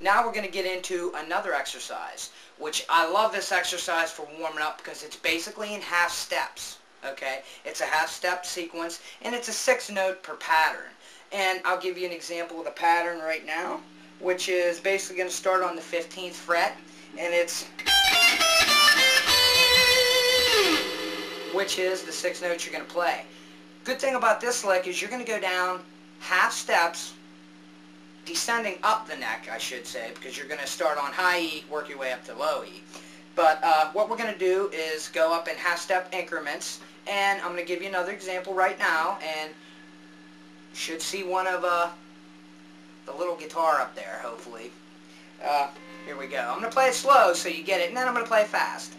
now we're going to get into another exercise, which I love this exercise for warming up because it's basically in half steps. Okay, it's a half step sequence and it's a six note per pattern. And I'll give you an example of the pattern right now, which is basically going to start on the 15th fret and it's which is the six notes you're going to play. Good thing about this lick is you're going to go down half steps descending up the neck, I should say, because you're going to start on high E, work your way up to low E. But uh, what we're going to do is go up in half-step increments, and I'm going to give you another example right now, and should see one of uh, the little guitar up there, hopefully. Uh, here we go. I'm going to play it slow so you get it, and then I'm going to play it fast.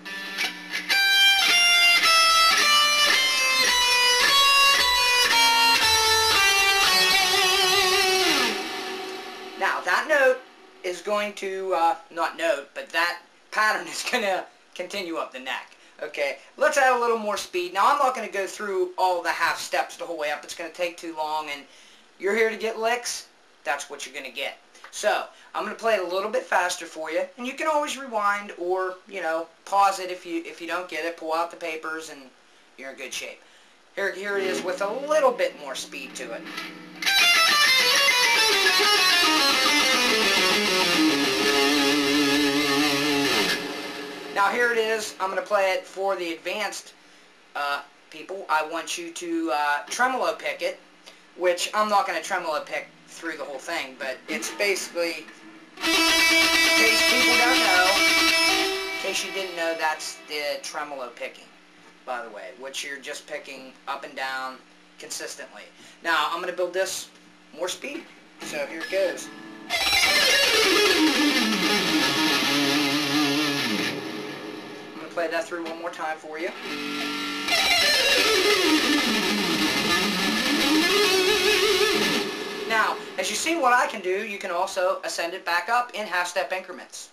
Is going to, uh, not note, but that pattern is going to continue up the neck. Okay, let's add a little more speed. Now, I'm not going to go through all the half steps the whole way up. It's going to take too long, and you're here to get licks. That's what you're going to get. So, I'm going to play it a little bit faster for you, and you can always rewind or, you know, pause it if you if you don't get it. Pull out the papers, and you're in good shape. Here, here it is with a little bit more speed to it. Now here it is. I'm going to play it for the advanced uh, people. I want you to uh, tremolo pick it, which I'm not going to tremolo pick through the whole thing, but it's basically, in case people don't know, in case you didn't know, that's the tremolo picking, by the way, which you're just picking up and down consistently. Now, I'm going to build this more speed, so here it goes. Play that through one more time for you. Now, as you see what I can do, you can also ascend it back up in half-step increments.